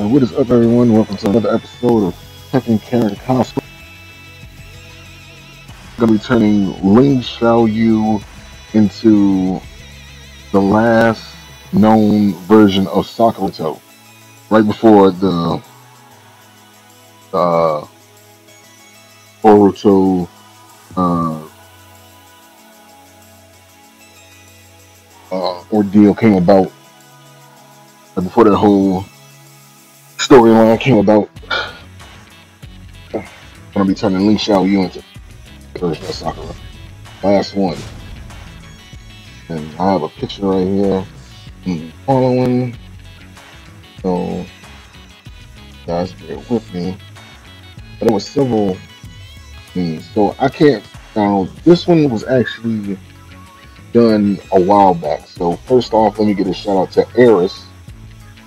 Uh, what is up, everyone? Welcome to another episode of Tekken Character Cosplay. I'm going to be turning Ling Xiaoyu into the last known version of Sakurato. Right before the uh, Boruto uh, uh, ordeal came about. Right before that whole storyline came about. I'm gonna be turning Ling Xiaoyu into of Sakura. Last one. And I have a picture right here. I'm following. So guys bear with me. But it was several things. So I can't now this one was actually done a while back. So first off, let me get a shout out to Eris.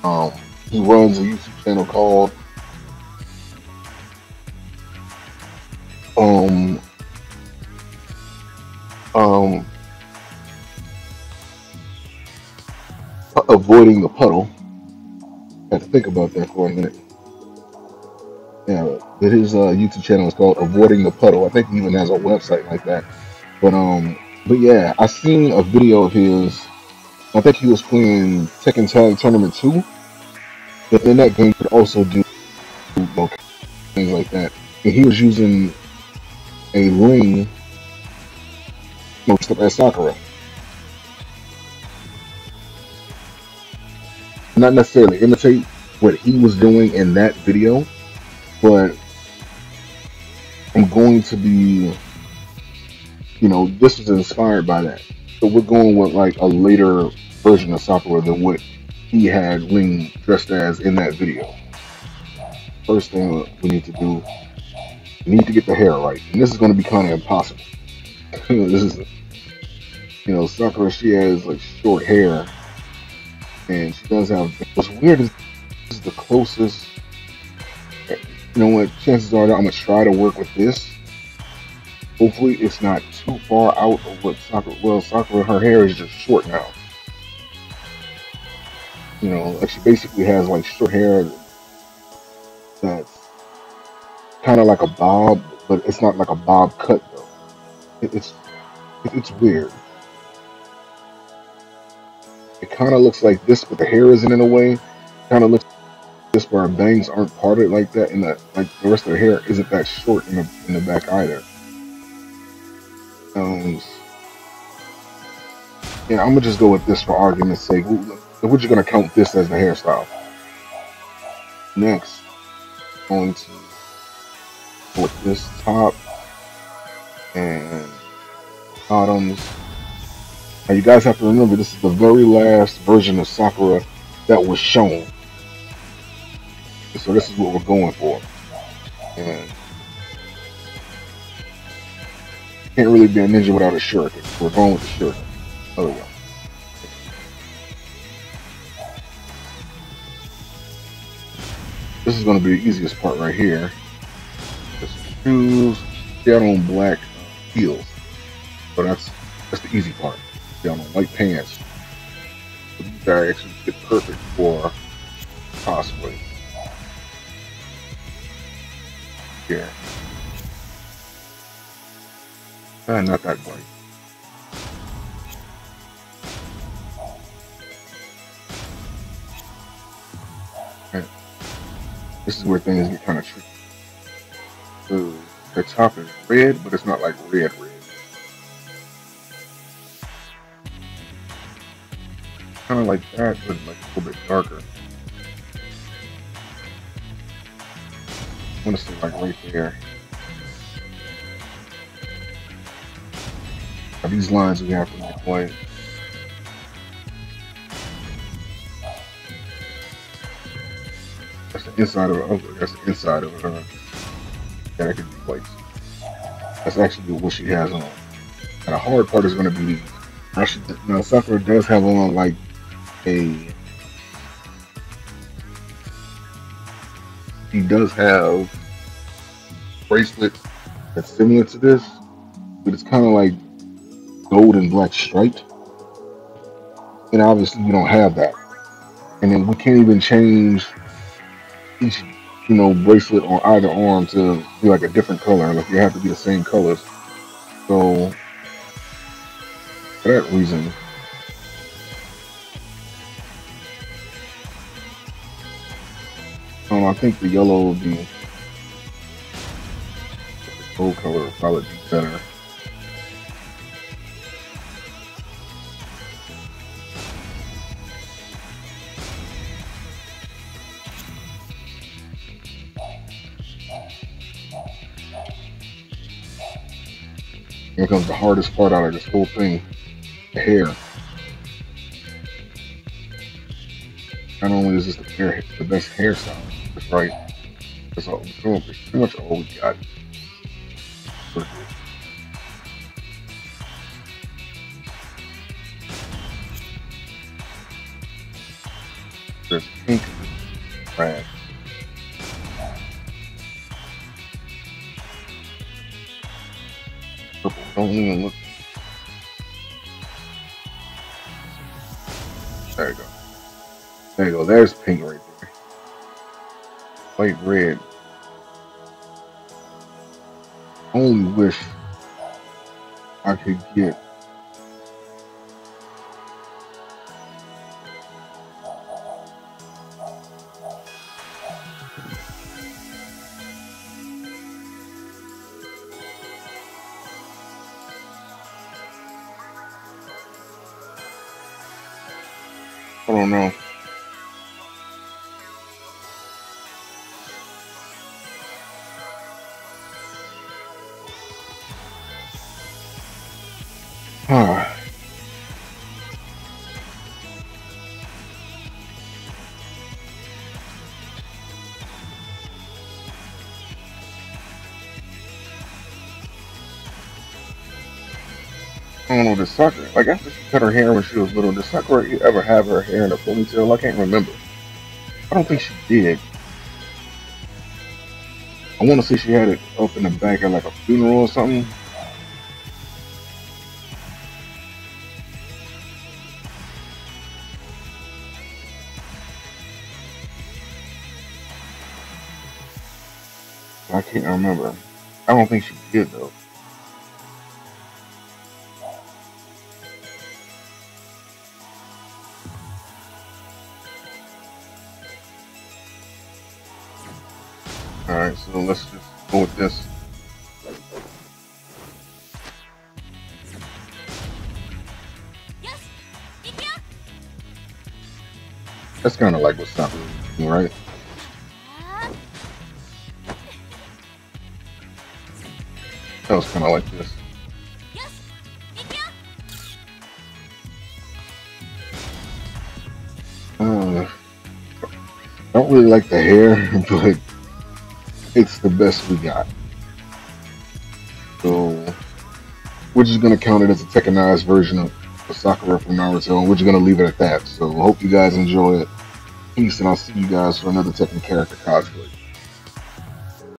Um he runs a YouTube channel called um um avoiding the puddle. I had to think about that for a minute. Yeah, but his uh, YouTube channel is called Avoiding the Puddle. I think he even has a website like that. But um, but yeah, I seen a video of his. I think he was playing Tekken Tag Tournament Two, but in that game could also do things like that. And he was using a ring mixed up as Sakura. Not necessarily imitate what he was doing in that video, but I'm going to be, you know, this is inspired by that. So we're going with like a later version of Sakura than what he had Ling dressed as in that video. First thing we need to do, we need to get the hair right. And this is going to be kind of impossible. this is, you know, Sakura, she has like short hair. And she does have, what's weird is this is the closest, you know what, chances are that I'm going to try to work with this. Hopefully it's not too far out of what Sakura, well, Sakura, her hair is just short now. You know, she basically has like short hair that's kind of like a bob, but it's not like a bob cut though. It, it's it, it's weird. It kind of looks like this, but the hair isn't in a way. Kind of looks like this where her bangs aren't parted like that, and that like the rest of her hair isn't that short in the in the back either. Um, yeah, I'm gonna just go with this for argument's sake. We- We're just gonna count this as the hairstyle. Next, going to put this top and bottoms. Now you guys have to remember this is the very last version of Sakura that was shown. So this is what we're going for. And can't really be a ninja without a shuriken. We're going with the shuriken. Oh This is going to be the easiest part right here. Just shoes down on black heels. So that's that's the easy part. Down on white pants. These are actually perfect for cosplay. Yeah. Ah, not that bright. Right. This is where things get kind of tricky. So the top is red, but it's not like red red. Kind of like that, but like a little bit darker. I want to say like right there. Now, these lines we have to make white. That's the inside of. Oh, that's the inside of her. That could be white. That's actually what she has on. And the hard part is going to be now, she, now Sakura does have on like a. He does have bracelets that's similar to this, but it's kind of like gold and black striped. And obviously, we don't have that. And then we can't even change each you know bracelet on either arm to be like a different color. Like you have to be the same colors. So for that reason, um, I think the yellow be the gold color would probably be better. Here comes the hardest part out of this whole thing, the hair. Not only is this the, hair, the best hairstyle, right. That's all, pretty much all we got. Don't even look. There you go. There you go. There's pink right there. White, red. Only wish I could get I don't know. Know, did Sakura, like after she cut her hair when she was little, did Sakura ever have her hair in a ponytail? I can't remember. I don't think she did. I want to say she had it up in the back at like a funeral or something. I can't remember. I don't think she did though. Alright, so let's just go with this. That's kind of like what's happening, right? That was kind of like this. Uh, I don't really like the hair, but it's the best we got. So we're just gonna count it as a Tekkenized version of Sakura from Naruto, and we're just gonna leave it at that. So hope you guys enjoy it. Peace, and I'll see you guys for another Tekken character cosplay.